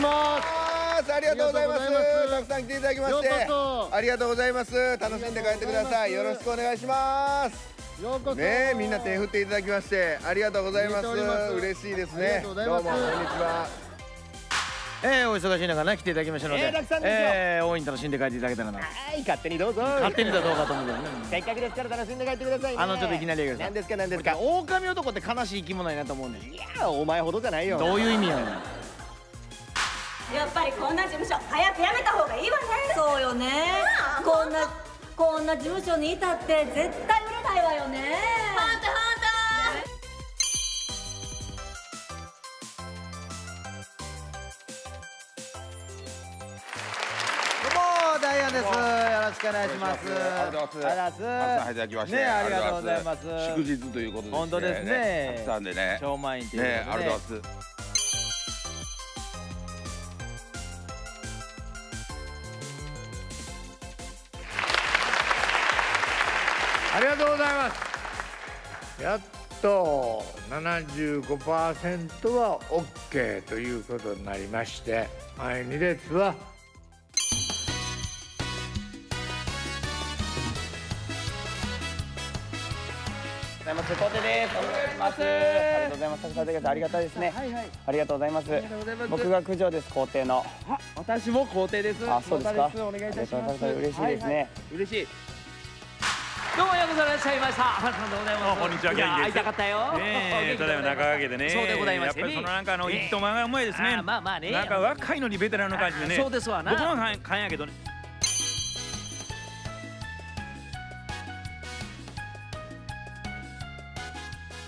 ます。ありがとうございます。たくさん来ていただきまして。ありがとうございます。楽しんで帰ってください。よろしくお願いします。ようこそねみんな手振っていただきましてありがとうございます。嬉しいですねどうもこんにちはえー、お忙しい中ね来ていただきましたので、えー、たくさんでえー、大いに楽しんで帰っていただけたらな。はい勝手にどうぞ。勝手にだどうかと思うけどねせっかくですから楽しんで帰ってください、ね、あのちょっといきなり何ですか何ですか。狼男って悲しい生き物やなと思うねいやお前ほどじゃないよ。どういう意味やねんやっぱりこんな事務所早く辞めた方がいいわねそうよねこんなこんな事務所にいたって絶対売れないわよねハンタハンダイアンです。よろしくお願いします。ありがとうございます。たくさんいただきまして。ね、ありがとうございます。祝日ということで本当ですね。たくさんでね。超満員というね、ありがとうございます。ありがとうございます。やっと75%は OK ということになりまして前2列はざいます。コテです。お願いします。ありがとうございます。たくさんありがたいですね。はいはい。ありがとうございます。僕が九条です。皇帝の。私も皇帝です。あ、そうですか。お願いいたします。嬉しいですね。嬉しい。どうもようこそいらっしゃいました。ハンさんでございます。こんにちは、元気会いたかったよ。ええ、ただいま中川家でね。そうでございます。やっぱりそのなんかあの一斗間がうまいですね。まあまあね。なんか若いのにベテランの感じでね。そうですわな。僕の勘やけどね。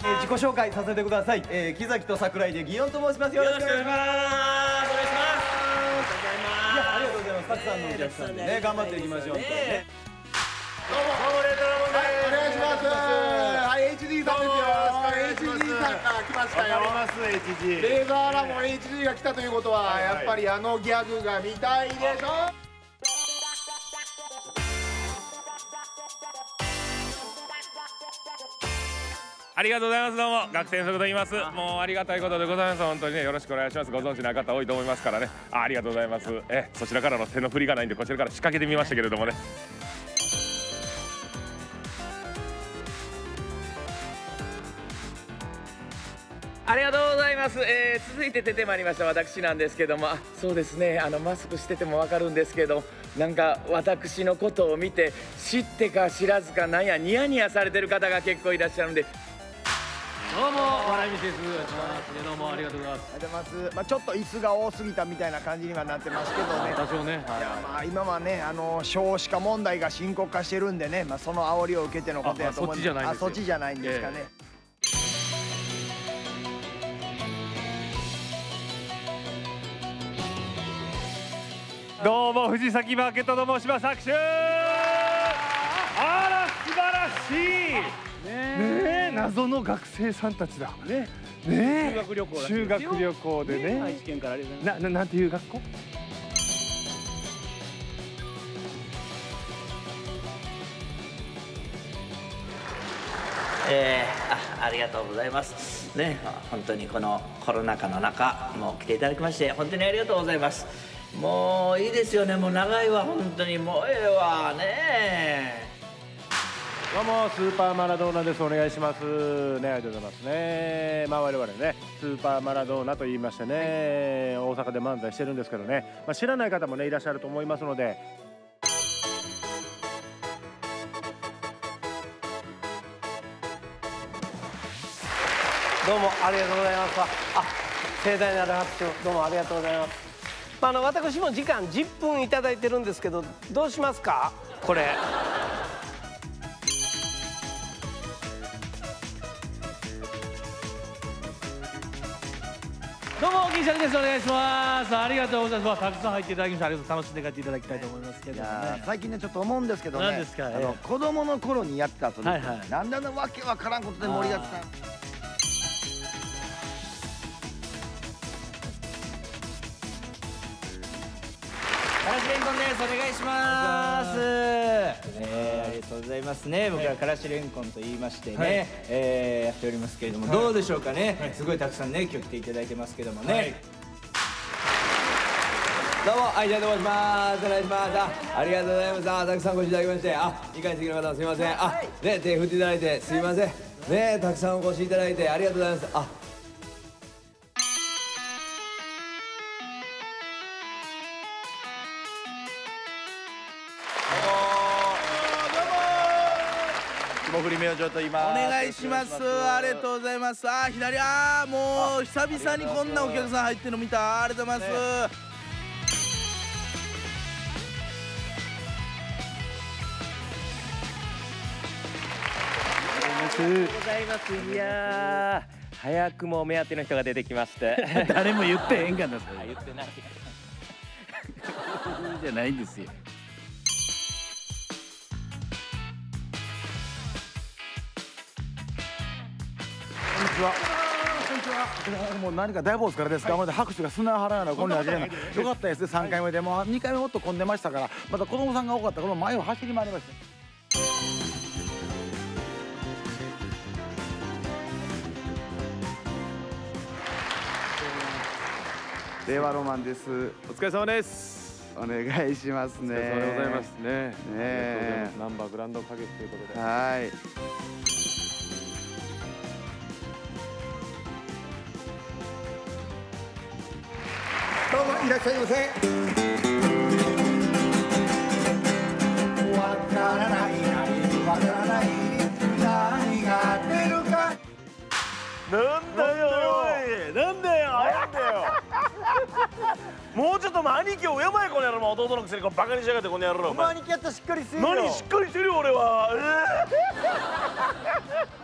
えー、自己紹介させてください、えー、木崎と桜井でギヨンと申しますよろしくお願いしますお願いしますいやありがとうございますたくさんのお客さんでね頑張っていきましょう、ね、どうもレートラモンです、お願いしますはい HD さんですよ HD さんが来ましたよ。ます HG レーザーラモン HG が来たということは、やっぱりあのギャグが見たいでしょ？ありがとうございます。どうも学生のと言います。もうありがたいことでございます。本当にねよろしくお願いします。ご存知ない方多いと思いますからね。あありがとうございます。えそちらからの手の振りがないんでこちらから仕掛けてみましたけれどもねありがとうございます、えー、続いて出てまいりました私なんですけども。そうですね。あのマスクしてても分かるんですけどなんか私のことを見て知ってか知らずかなんやニヤニヤされてる方が結構いらっしゃるんで。どうも笑い飯です。どうもありがとうございますありがとうございます。まあちょっと椅子が多すぎたみたいな感じにはなってますけどね。多少ね、はい、いやまあ今はねあの少子化問題が深刻化してるんでねまあその煽りを受けてのことやと思うんで。あそっちじゃないんですかね、えーどうも藤崎マーケットと申します。拍手あら素晴らしい。ねえ。謎の学生さんたちだ。ね。ね修学旅行修学旅行でね愛知県からなななんていう学校えー、あありがとうございますね本当にこのコロナ禍の中も来ていただきまして本当にありがとうございますもういいですよね。もう長いわ本当に。もうええわねどうもスーパーマラドーナです。お願いします。ねありがとうございますね。まあ我々ねスーパーマラドーナと言いましてね、大阪で漫才してるんですけどね、まあ、知らない方もねいらっしゃると思いますので。どうもありがとうございます。あ盛大なる拍手どうもありがとうございますあの私も時間10分いただいてるんですけどどうしますか？これ。どうも銀シャリです。お願いします。ありがとうございます。たくさん入っていただきましてありがとう楽しんで帰っていただきたいと思います。けど、ね、最近ねちょっと思うんですけどね。ですか、えー、あの子供の頃にやってた遊び、はいはい、なんであのわけわからんことで盛りだくさんしれんこんですお願いしますえー、ありがとうございますね僕はからしれんこんと言いましてね、はい、えー、やっておりますけれども、はい、どうでしょうかね、はい、すごいたくさんね今日来ていただいてますけどもね、どうも、愛ちゃんと申します。お願いします。あ、ありがとうございます。あ、たくさんご視聴いただきまして、あ、2階席の方すみません。あ、ね、手振っていただいて、すみません。ね、たくさんお越しいただいて、ありがとうございます。あ。霜降り明星と言います。お願いします。ありがとうございます。あ左。あもう久々にこんなお客さん入ってるの見た。ありがとうございます、ねございます。いや早くも目当ての人が出てきまして。誰も言ってへんかな言ってない。じゃないんですよもう何か大坊主からです。かまだ拍手が砂原なのこんな味でよかったですね。3回目でもう2回目もっと混んでましたから。また子供さんが多かったこの前を走り回りました。令和ロマンです。お疲れ様です。お願いしますね。お疲れ様でございますね。ねナンバーグランド花月ということで。はいいらっしゃいませ。わからない何わからない。何が出るか。なんだよなんだよなんだよ。もうちょっと兄貴を敬えこの野郎弟のくせにバカにしやがってこの野郎お前。兄貴やったらしっかりせよ。何しっかりしてるよ俺は。ええー